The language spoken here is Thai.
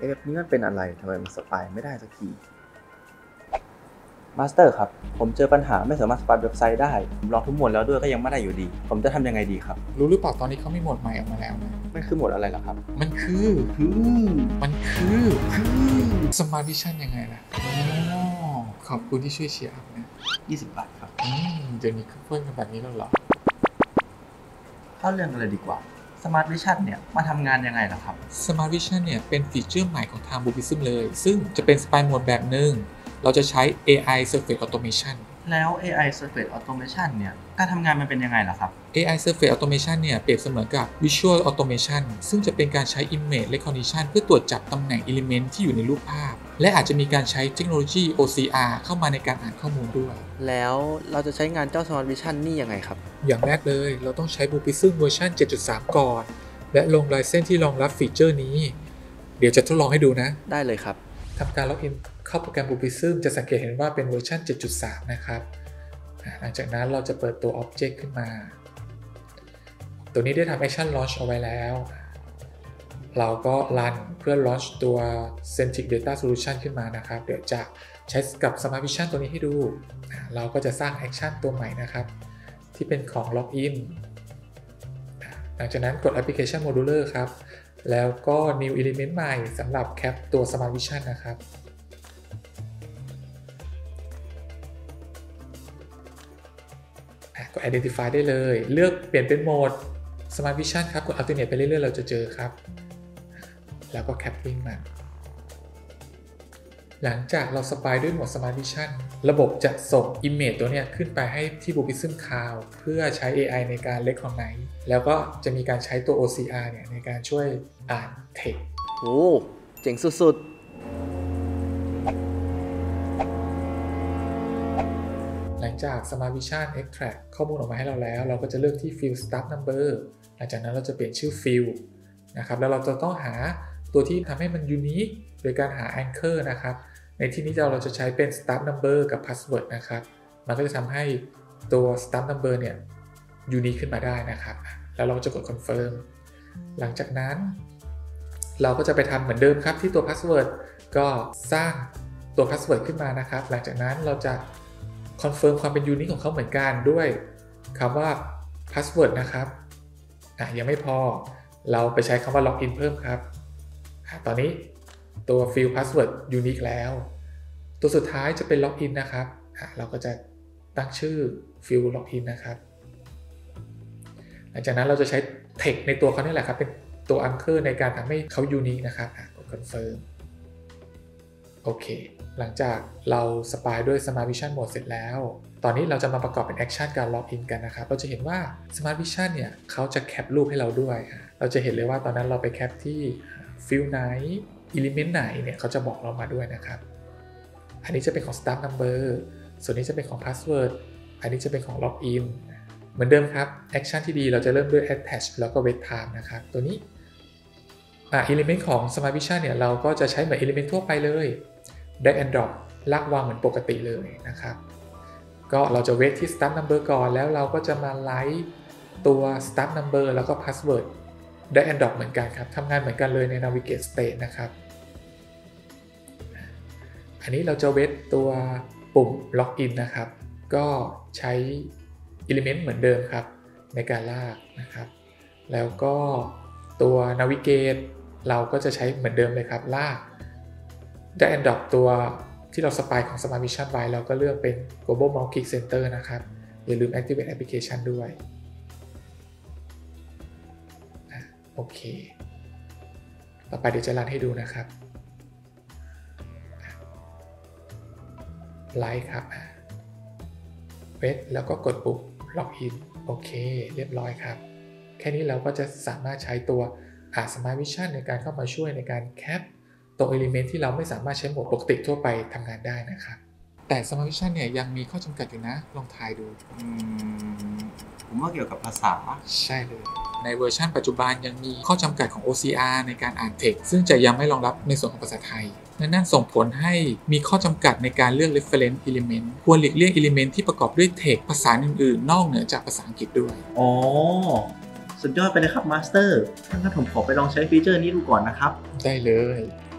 เอ๊ะนี่มันเป็นอะไรทำไมมัน spy ไม่ได้สักทีมาสเตอร์ครับ ผมเจอปัญหาไม่สามารถ spy เว็บไซต์ได้ผมลองทุกโหมดแล้วด้วยก็ยังไม่ได้อยู่ดี ผมจะทำยังไงดีครับ รู้หรือเปล่าตอนนี้เขามีโหมดใหม่ออกมาแล้วนะมันคือโหมดอะไรล่ะครับ มันคือคือมันคือคือ Smart Vision ยังไงล่ะอ๋อขอบคุณที่ช่วย cheer up นะ20 บาทครับ อืมเดี๋ยวนี้คือเพิ่มกันแบบนี้แล้วเหรอ เข้าเรื่องกันเลยดีกว่า Smart Vision เนี่ยมาทำงานยังไงล่ะครับ Smart Vision เนี่ยเป็นฟีเจอร์ใหม่ของทาง Buddhism เลย ซึ่งจะเป็นสปายโหมดแบบหนึ่งเราจะใช้ AI Surface Automation แล้ว AI Surface Automation เนี่ยการทำงานมันเป็นยังไงล่ะครับ AI Surface Automation เนี่ยเปรียบเสมือนกับ Visual Automation ซึ่งจะเป็นการใช้ Image Recognition เพื่อตรวจจับตำแหน่ง Element ที่อยู่ในรูปภาพ และอาจจะมีการใช้เทคโนโลยี OCR เข้ามาในการอ่านข้อมูลด้วย แล้วเราจะใช้งานเจ้า Smart Vision นี่ยังไงครับ อย่างแรกเลย เราต้องใช้ Blue Prism เวอร์ชัน7.3 ก่อน และลง license ที่รองรับฟีเจอร์นี้ เดี๋ยวจะทดลองให้ดูนะ ได้เลยครับทำการล็อกอิน เข้าโปรแกรม Blue Prism จะสังเกตเห็นว่าเป็นเวอร์ชัน7.3 นะครับหลังจากนั้นเราจะเปิดตัว Object ขึ้นมา ตัวนี้ได้ทำ Action Launch เอาไว้แล้ว เราก็รันเพื่อ launch ตัว Centric Data Solution ขึ้นมานะครับ เดี๋ยวจะใช้กับ Smart Vision ตัวนี้ให้ดู เราก็จะสร้าง Action ตัวใหม่นะครับ ที่เป็นของ Login อ่าหลังจากนั้นกด Application Modular ครับ แล้วก็ New Element ใหม่สำหรับแคปตัว Smart Vision นะครับ ก็ Identify ได้เลย เลือกเปลี่ยนเป็นโหมด Smart Vision ครับ กด Alternate ไปเรื่อยๆ เราจะเจอครับ แล้วก็ Capping มัน หลังจากเราสปายด้วยโหมด Smart Vision ระบบจะส่ง Image ตัวเนี้ยขึ้นไปให้ที่ Buddhism Cloud เพื่อใช้ AI ในการ Recognize แล้วก็จะมีการใช้ตัว OCR เนี่ยในการช่วยอ่าน Text โอ้เจ๋งสุดห จาก Smart Vision Extract ข้อมูลออกมาให้เราแล้ว เราก็จะเลือกที่ Field Start Number หลังจากนั้นเราจะเปลี่ยนชื่อ Field นะครับ แล้วเราจะต้องหาตัวที่ทำให้มัน Unique โดยการหา Anchor นะครับ ในที่นี้เราจะใช้เป็น Staff Number กับ Password นะครับ มันก็จะทำให้ตัว Staff Number เนี่ย Unique ขึ้นมาได้นะครับ แล้วเราจะกด Confirm หลังจากนั้น เราก็จะไปทำเหมือนเดิมครับที่ตัว Password ก็สร้างตัว Password ขึ้นมานะครับ หลังจากนั้นเราจะ confirm ความเป็น unique ของเขาเหมือนกันด้วยคำว่า password นะครับอะยังไม่พอเราไปใช้คำว่า login เพิ่มครับอะตอนนี้ตัว field password unique แล้ว ตัวสุดท้ายจะเป็น login นะครับอะเราก็จะตั้งชื่อ field login นะครับ หลังจากนั้นเราจะใช้ text ในตัวเขาเนี่แหละครับ เป็นตัว anchor ในการทำให้เขา unique นะครับอะกด confirm โอเค หลังจากเรา spy ด้วย Smart Vision Mode เสร็จแล้ว ตอนนี้เราจะมาประกอบเป็น action การล็อกอินกันนะครับ เราจะเห็นว่า Smart Vision เนี่ยเขาจะแคปรูปให้เราด้วย เราจะเห็นเลยว่าตอนนั้นเราไปแคปที่ field ไหน Element ไหนเนี่ยเขาจะบอกเรามาด้วยนะครับ อันนี้จะเป็นของ Staff Number ส่วนนี้จะเป็นของ Password อันนี้จะเป็นของ Login เหมือนเดิมครับ action ที่ดีเราจะเริ่มด้วย Attach แล้วก็ Wait Time นะครับ ตัวนี้อะ Element ของ Smart Vision เนี่ยเราก็จะใช้เหมือน Element ทั่วไปเลย drag and drop ลากวางเหมือนปกติเลยนะครับ ก็เราจะเวทที่ start number ก่อนแล้วเราก็จะมาไลท์ตัว start number แล้วก็ password drag and drop เหมือนกันครับทำงานเหมือนกันเลยใน navigate state นะครับ อันนี้เราจะเวทตัวปุ่ม login นะครับ ก็ใช้ element เหมือนเดิมครับ ในการลากนะครับ แล้วก็ตัว navigate เราก็จะใช้เหมือนเดิมเลยครับ ลาก ได้ a n d o p ตัวที่เราสปายของ Smart Vision ไว้เราก็เลือกเป็น Global Mouse Click Center นะครับ อย่าลืม Activate Application ด้วยโอเค ต่อไปเดี๋ยวจะรันให้ดูนะครับไลค์ครับเวทแล้วก็กดปุ่ม Login โอเค เรียบร้อยครับ แค่นี้เราก็จะสามารถใช้ตัว Smart Vision ในการเข้ามาช่วยในการแคป ตัว Element ที่เราไม่สามารถใช้โหมดปกติทั่วไปทำงานได้นะครับ แต่ Smart Vision เนี่ยยังมีข้อจำกัดอยู่นะ ลองทายดูๆอืมผมว่าเกี่ยวกับภาษา ใช่เลย ในเวอร์ชันปัจจุบันยังมีข้อจำกัดของ OCR ในการอ่าน text ซึ่งจะยังไม่รองรับในส่วนของภาษาไทยนั่นส่งผลให้มีข้อจำกัดในการเลือก reference element ควรหลีกเลี่ยง element ที่ประกอบด้วย text ภาษาอื่นๆ นอกเหนือจากภาษาอังกฤษด้วย อ๋อ สุดยอดไปเลยครับมาสเตอร์ถ้างั้นผมขอไปลองใช้ฟีเจอร์นี้ดูก่อนนะครับ ได้เลยครับ